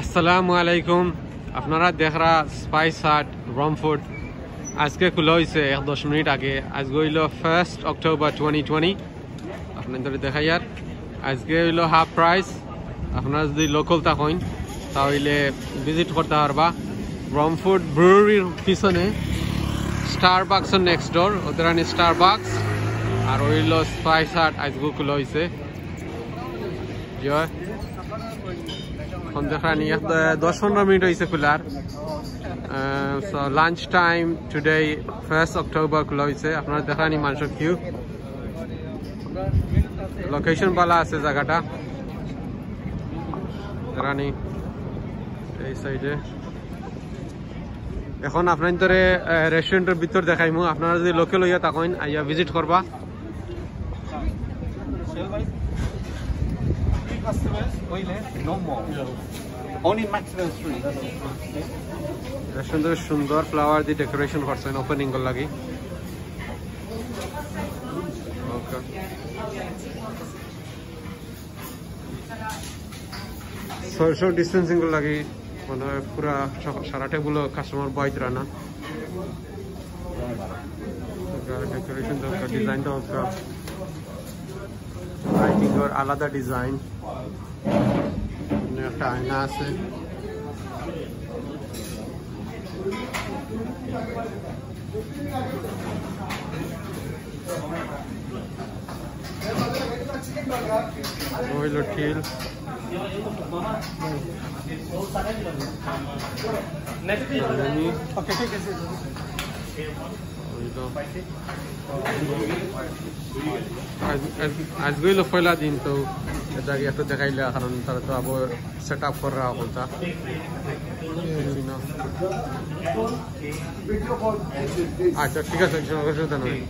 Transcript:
আসসালামু আলাইকুম। আপনারা দেখরা স্পাইস হাট রমফুড আজকে খোলা হয়েছে এক দশ মিনিট আগে। আজকে হইল ফার্স্ট অক্টোবর টোয়েন্টি টোয়েন্টি আপনাদের দেখাই আর। আজকে হইল হাফ প্রাইস আপনারা যদি লোকাল থাকেন, তাহলে ভিজিট করতে পারবা। রমফুড ব্রুরির পিছনে স্টার বাক্সের নেক্সট ডোর ওদের আনি স্টার বাক্স আর হইল স্পাইস হাট আজকে খোলা হয়েছে জয়। এখন দেখানি দশ পনেরো মিনিট হয়েছে খোলার। Lunch time today first October খোলা হয়েছে আপনারা দেখানি মানুষের কিউ লোকেশন ভালো আছে জায়গাটা। দেখানি এই সাইডে এখন আপনার ধরে রেস্টুরেন্টের ভিতর দেখাইমু। আপনারা যদি লোকেল হইয়া তখন আইয়া ভিজিট করবা। Customers, oile, no more. Only maximum three. সুন্দর সুন্দর ফ্লাওয়ার দিয়ে ডেকোরেশন করছেন ওপেনিং এর লাগি সোশ্যাল ডিস্টেন্সিং লাগি মানে পুরা সারা টেবুল কাস্টমার ডেকোরেশন দরকার ডিজাইন দরকার লাইটিং এর আলাদা ডিজাইন একটা আয়না আছে হইল ঠিল আজকে হইল পয়লা দিন তো এটাকে একটু দেখাইলে কারণ তারা তো আবার সেট আপ করা বলতা আচ্ছা ঠিক আছে অসুবিধা নয়